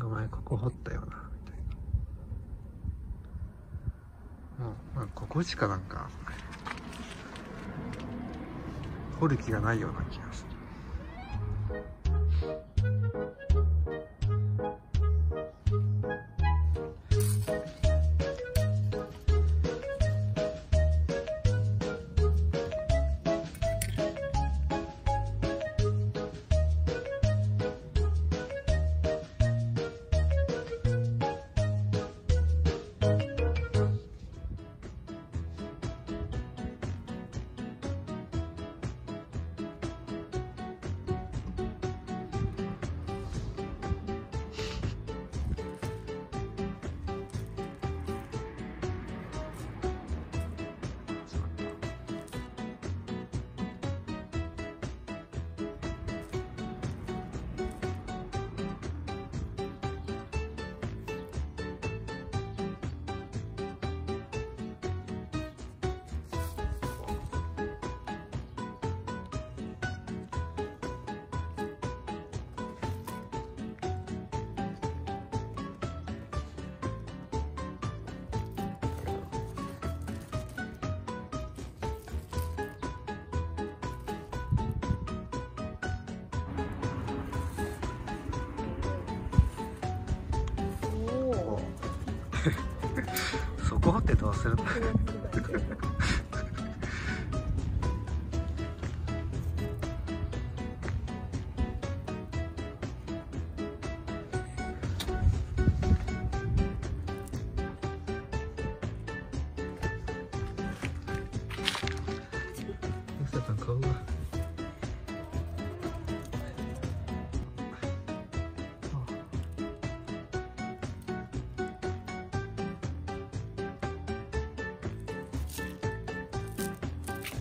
お前ここ掘ったよなみたいな。もう、まあ、ここしかなんか掘る気がないような気が。そこ掘ってどうするの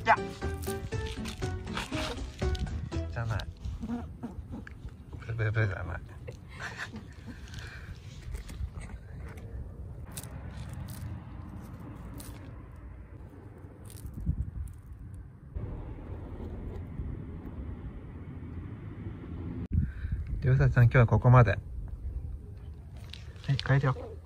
じゃ。じゃない。ブブブじゃない。りょうさちゃん今日はここまで。はい帰るよ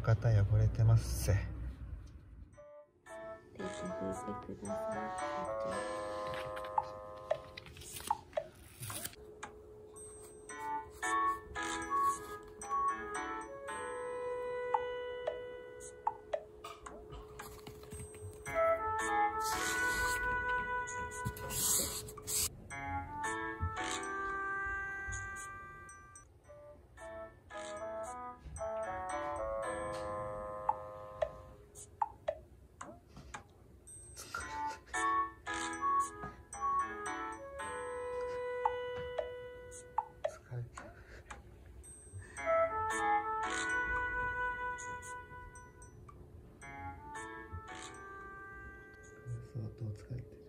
浴衣汚れてますせ手で拭いてください。ットを使って。